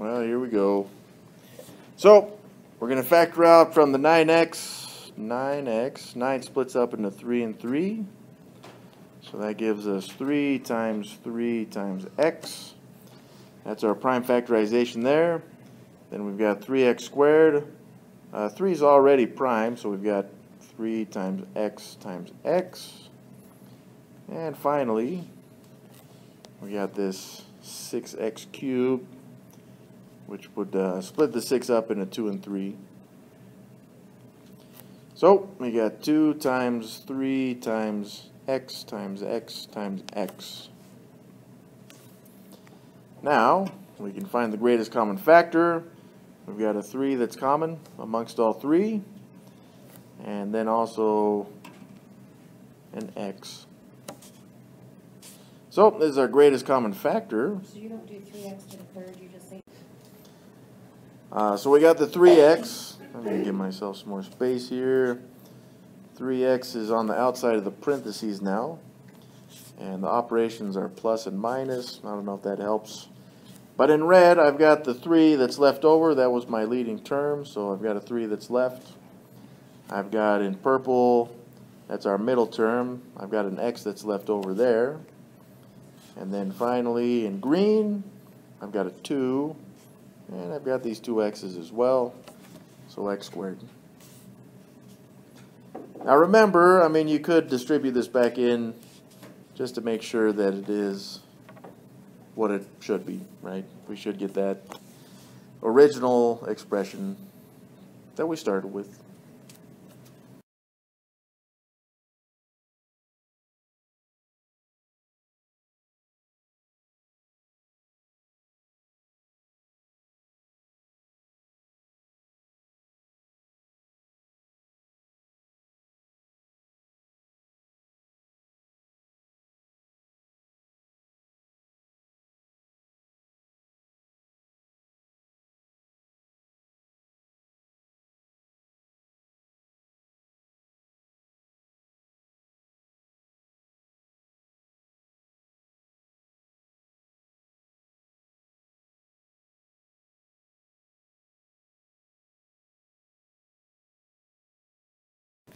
Well, here we go. So, we're going to factor out from the 9x, 9x, 9 splits up into 3 and 3. So that gives us 3 times 3 times x. That's our prime factorization there. Then we've got 3x squared. Uh, 3 is already prime, so we've got 3 times x times x. And finally, we got this 6x cubed, which would uh, split the 6 up into 2 and 3. So we got 2 times 3 times x times x times x. Now, we can find the greatest common factor. We've got a 3 that's common amongst all three. And then also an x. So, this is our greatest common factor. So you don't do three x to the third, you just say, Uh, so we got the 3x. I'm going to give myself some more space here. 3x is on the outside of the parentheses now. And the operations are plus and minus. I don't know if that helps. But in red, I've got the 3 that's left over. That was my leading term, so I've got a 3 that's left. I've got in purple, that's our middle term. I've got an x that's left over there. And then finally in green, I've got a 2. And I've got these two x's as well. So x squared. Now remember, I mean, you could distribute this back in just to make sure that it is what it should be, right? We should get that original expression that we started with.